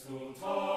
exultate